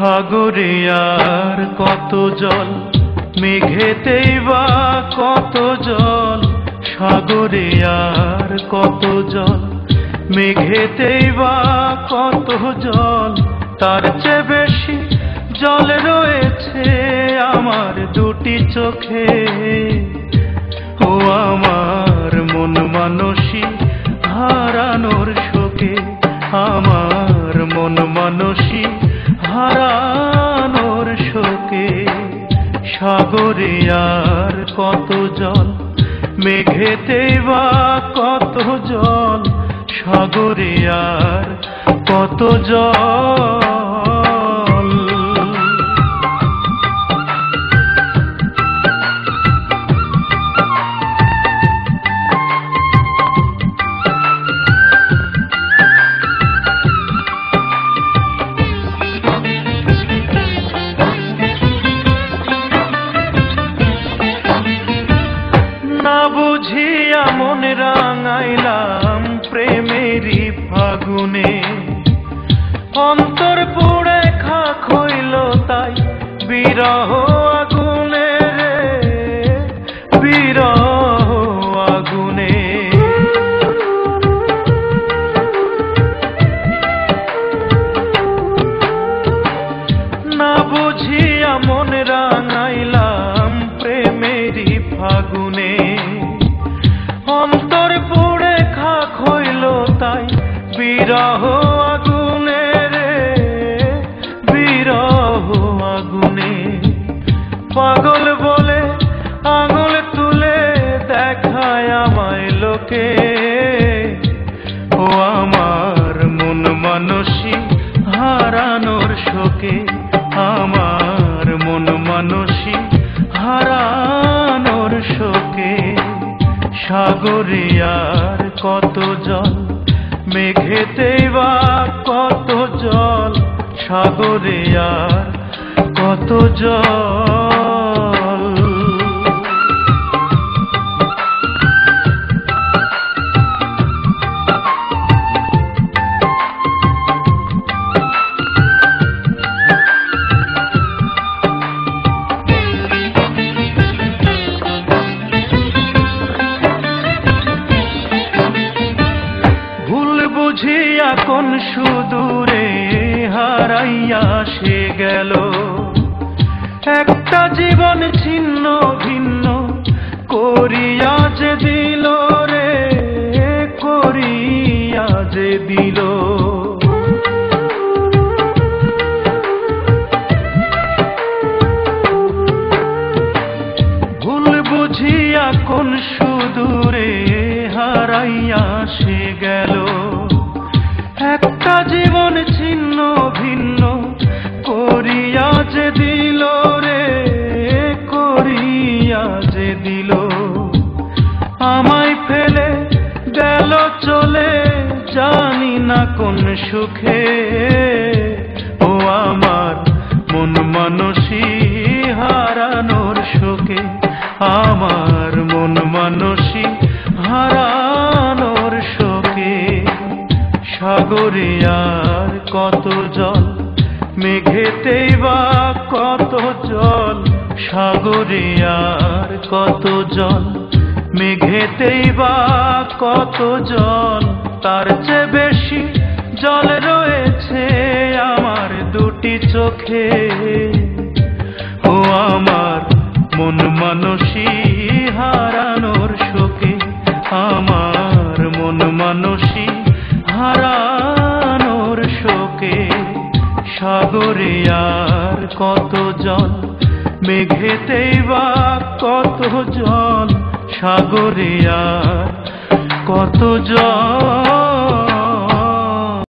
সাগরে আর কত জল? মেঘেতেই বা কত জল? সাগরে আর কত জল? মেঘেতেই বা কত জল? তার চেয়ে বেশি জল রয়েছে আমার দুটি চোখে। ও আমার মন মানসী, হারানোর শোকে। আমার মন মানসী হারানোর শোকে সাগরে আর কত জল? মেঘেতে বা কত জল? সাগরে আর কত জল? ফাগুনে অন্তর পুড়ে খা খইল তাই বিরহ বিরহ আগুনে রে, বিরহ আগুনে। পাগল বলে আঙুল তুলে দেখায় আমায় লোকে। ও আমার মন মানসী হারানোর শোকে, আমার মন মানসী হারানোর শোকে। সাগরে আর কত জল মেঘেতে বা কত জল সাগরে আর কত জল। গেল। একটা জীবন ছিন্ন ভিন্ন করিয়া যে দিল রে, করিয়া যে দিল। ভুল বুঝিয়া কোন সুদূরে হারাইয়া সে গেল। চলে জানি না কোন সুখে। ও আমার মন মানসী হারানোর শোকে, আমার মন মানসী হারানোর শোকে। সাগরে আর কত জল মেঘেতেই বা কত জল, সাগরে আর কত জল। মেঘেতেই বা কত জল তার চেয়ে বেশি জল রয়েছে আমার দুটি চোখে। ও আমার মন মানসী হারানোর শোকে, আমার মন মানসী হারানোর শোকে। সাগরে আর কত জল মেঘেতেই বা কত জল সাগরে আর কত জল